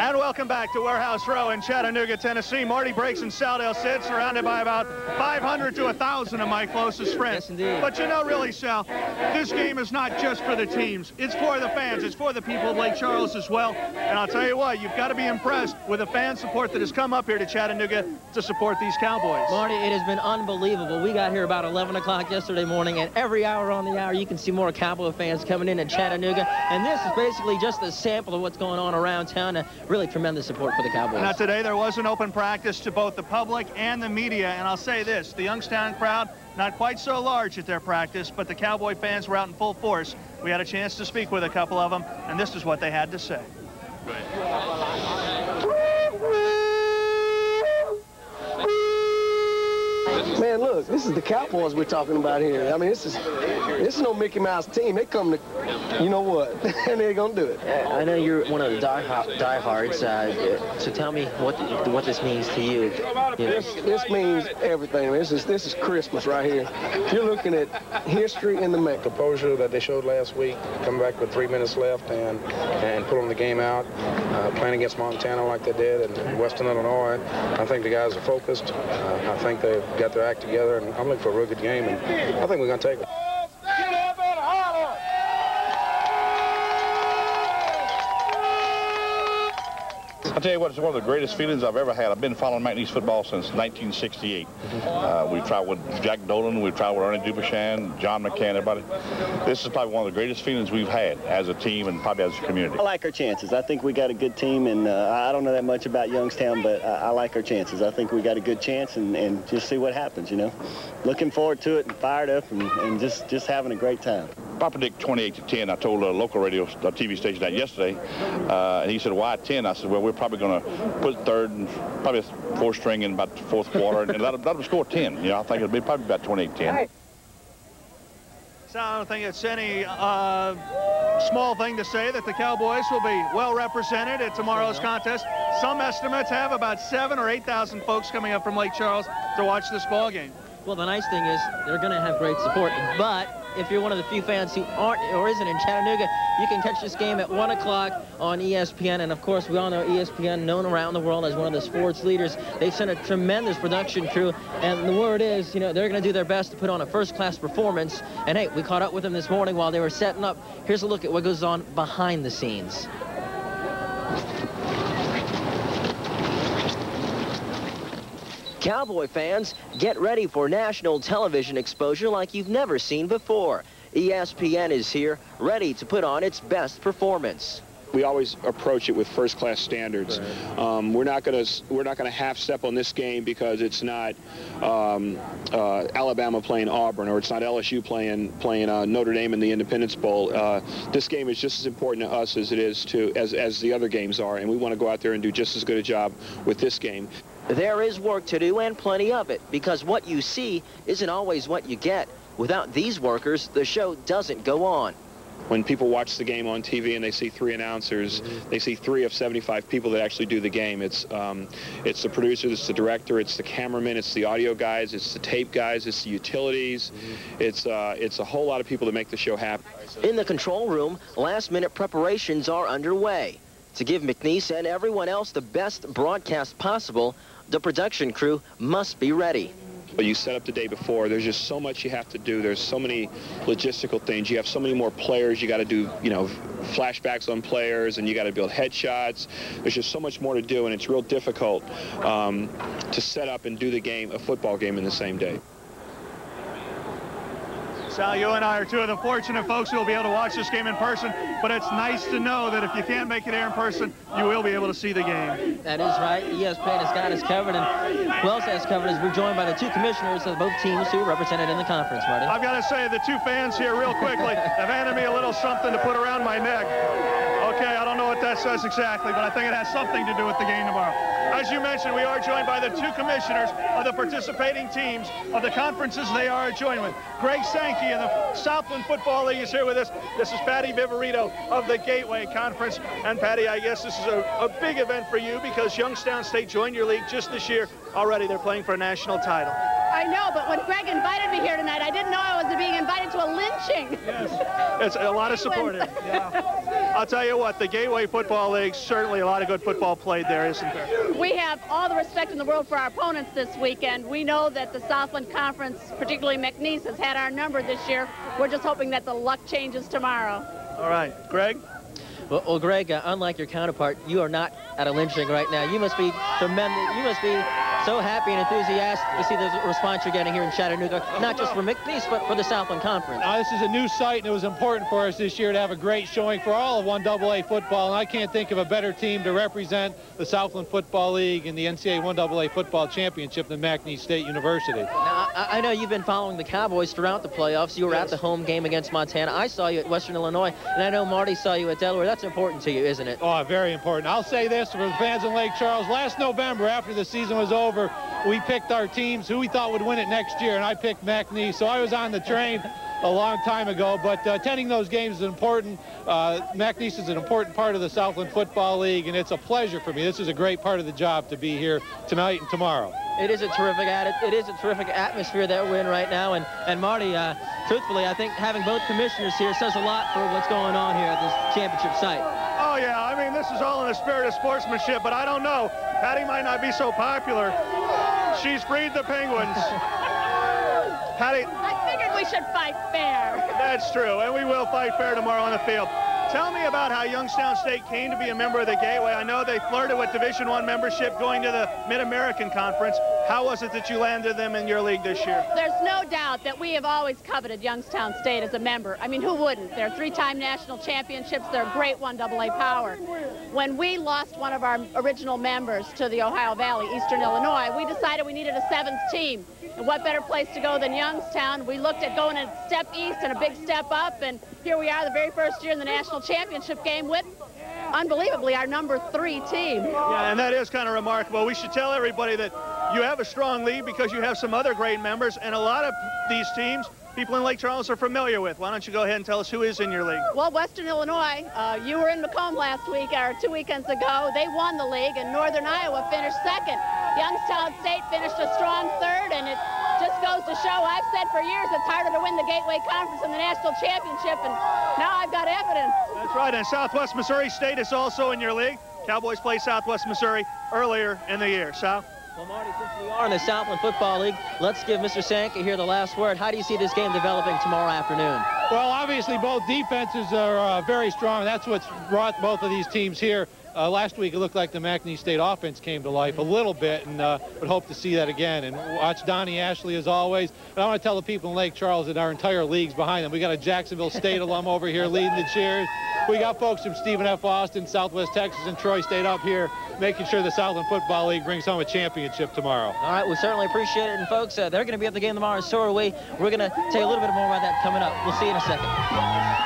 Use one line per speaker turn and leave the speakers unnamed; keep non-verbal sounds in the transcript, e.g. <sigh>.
And welcome back to Warehouse Row in Chattanooga, Tennessee. Marty Breaks and Sal Sid surrounded by about 500 to 1,000 of my closest friends.
Yes, indeed.
But you know, really, Sal, this game is not just for the teams. It's for the fans. It's for the people of Lake Charles as well. And I'll tell you what, you've got to be impressed with the fan support that has come up here to Chattanooga to support these Cowboys.
Marty, it has been unbelievable. We got here about 11 o'clock yesterday morning, and every hour on the hour, you can see more Cowboy fans coming in at Chattanooga. And this is basically just a sample of what's going on around town. And really tremendous support for the Cowboys.
Now, today there was an open practice to both the public and the media. And I'll say this, the Youngstown crowd, not quite so large at their practice, but the Cowboy fans were out in full force. We had a chance to speak with a couple of them, and this is what they had to say.
Man, look, this is the Cowboys we're talking about here. I mean, this is this is no Mickey Mouse team. They come to, you know what, <laughs> and they're gonna do it.
I know you're one of the die diehards, uh, so tell me what what this means to you. you know.
This, this means everything. This is this is Christmas right here. You're looking at history in the making.
Composure that they showed last week, come back with three minutes left and and pulling the game out, uh, playing against Montana like they did and Western Illinois. I think the guys are focused. Uh, I think they've got their act together, and I'm looking for a real good game, and I think we're going to take it.
I'll tell you what, it's one of the greatest feelings I've ever had. I've been following McNeese football since 1968. Uh, we've traveled with Jack Doland, we've traveled with Ernie Duplechin, John McCann, everybody. This is probably one of the greatest feelings we've had as a team and probably as a community.
I like our chances. I think we got a good team, and uh, I don't know that much about Youngstown, but I, I, like our chances. I think we got a good chance, and, and just see what happens, you know. Looking forward to it and fired up and, and just, just having a great time.
I predict 28 to 10. I told a local radio, a TV station that yesterday, uh, and he said, "Why 10?" I said, "Well, we're probably going to put third and probably fourth string in about the fourth quarter, and let them, let them score 10. You know, I think it'll be probably about 28-10."
So I don't think it's any uh, small thing to say that the Cowboys will be well represented at tomorrow's contest. Some estimates have about seven or 8,000 folks coming up from Lake Charles to watch this ball game.
Well, the nice thing is they're going to have great support, but if you're one of the few fans who aren't or isn't in Chattanooga, you can catch this game at 1 o'clock on ESPN. And, of course, we all know ESPN, known around the world as one of the sports leaders. They've sent a tremendous production crew. And the word is, you know, they're going to do their best to put on a first-class performance. And, hey, we caught up with them this morning while they were setting up. Here's a look at what goes on behind the scenes. Cowboy fans, get ready for national television exposure like you've never seen before. ESPN is here, ready to put on its best performance.
We always approach it with first-class standards. Um, we're not going to we're not going to half-step on this game because it's not um, uh, Alabama playing Auburn or it's not LSU playing playing uh, Notre Dame in the Independence Bowl. Uh, this game is just as important to us as it is to as as the other games are, and we want to go out there and do just as good a job with this game.
There is work to do and plenty of it because what you see isn't always what you get. Without these workers, the show doesn't go on.
When people watch the game on TV and they see three announcers, they see three of 75 people that actually do the game. It's um, it's the producer, it's the director, it's the cameraman, it's the audio guys, it's the tape guys, it's the utilities. It's uh, it's a whole lot of people that make the show happen.
In the control room, last-minute preparations are underway. To give McNeese and everyone else the best broadcast possible, the production crew must be ready.
But you set up the day before. There's just so much you have to do. There's so many logistical things. You have so many more players. You got to do, you know, flashbacks on players, and you got to build headshots. There's just so much more to do, and it's real difficult um, to set up and do the game, a football game, in the same day.
Sal, you and I are two of the fortunate folks who will be able to watch this game in person, but it's nice to know that if you can't make it here in person, you will be able to see the game.
That is right. ESPN has got us covered, and who else has covered is we're joined by the two commissioners of both teams who are represented in the conference, Marty.
I've got to say, the two fans here real quickly have handed me a little something to put around my neck. Okay, I don't know what that says exactly, but I think it has something to do with the game tomorrow. As you mentioned, we are joined by the two commissioners of the participating teams of the conferences they are joined with. Greg Sankey of the Southland Football League is here with us. This is Patty Viverito of the Gateway Conference. And Patty, I guess this is a, a big event for you because Youngstown State joined your league just this year. Already they're playing for a national title.
I know, but when Greg invited me here tonight, I didn't know I was being invited to a lynching.
Yes, it's a lot of <laughs> support. <laughs> Yeah. I'll tell you what, the Gateway Football League, certainly a lot of good football played there, isn't there?
We have all the respect in the world for our opponents this weekend. We know that the Southland Conference, particularly McNeese, has had our number this year. We're just hoping that the luck changes tomorrow.
All right. Greg?
Well, well Greg, uh, unlike your counterpart, you are not at a lynching right now. You must be tremendous. You must be so happy and enthusiastic to see the response you're getting here in Chattanooga, not just for McNeese, but for the Southland Conference.
Now, this is a new site, and it was important for us this year to have a great showing for all of 1AA football, and I can't think of a better team to represent the Southland Football League in the NCAA 1AA football championship than McNeese State University.
Now, I, I know you've been following the Cowboys throughout the playoffs. You were yes. at the home game against Montana. I saw you at Western Illinois, and I know Marty saw you at Delaware. That's important to you, isn't it?
Oh, very important. I'll say this for the fans in Lake Charles. Last November, after the season was over, we picked our teams who we thought would win it next year, and I picked McNeese. So I was on the train a long time ago, but uh, attending those games is important. Uh, McNeese is an important part of the Southland Football League, and it's a pleasure for me. This is a great part of the job to be here tonight and tomorrow.
It is a terrific it is a terrific atmosphere that we're in right now, and and Marty, uh, truthfully, I think having both commissioners here says a lot for what's going on here at this championship site.
Oh yeah, I mean this is all in the spirit of sportsmanship, but I don't know. Patty might not be so popular. She's freed the Penguins. <laughs> Patty.
I figured we should fight fair.
That's true, and we will fight fair tomorrow on the field. Tell me about how Youngstown State came to be a member of the Gateway. I know they flirted with Division One membership going to the Mid-American Conference. How was it that you landed them in your league this year?
There's no doubt that we have always coveted Youngstown State as a member. I mean, who wouldn't? They're three-time national championships. They're a great 1AA power. When we lost one of our original members to the Ohio Valley, Eastern Illinois, we decided we needed a seventh team. What better place to go than Youngstown? We looked at going a step east and a big step up, and here we are the very first year in the national championship game with unbelievably our number three team.
Yeah, and that is kind of remarkable. We should tell everybody that you have a strong lead because you have some other great members, and a lot of these teams people in Lake Charles are familiar with. Why don't you go ahead and tell us who is in your league?
Well, Western Illinois, uh, you were in Macomb last week, or two weekends ago. They won the league, and Northern Iowa finished second. Youngstown State finished a strong third, and it just goes to show, I've said for years, it's harder to win the Gateway Conference than the national championship, and now I've got evidence.
That's right, and Southwest Missouri State is also in your league. Cowboys play Southwest Missouri earlier in the year. Sal?
Well, Marty, since we are in the Southland Football League, let's give Mr. Sankey here the last word. How do you see this game developing tomorrow afternoon?
Well, obviously both defenses are uh, very strong. That's what's brought both of these teams here. Uh, last week, it looked like the McNeese State offense came to life a little bit, and uh, would hope to see that again. And watch Donnie Ashley as always. I want to tell the people in Lake Charles that our entire league's behind them. We got a Jacksonville State <laughs> alum over here leading the cheers. We got folks from Stephen F. Austin, Southwest Texas, and Troy State up here making sure the Southland Football League brings home a championship tomorrow.
All right, we certainly appreciate it. And folks, uh, they're going to be at the game tomorrow, so are we. We're going to tell you a little bit more about that coming up. We'll see you in a second.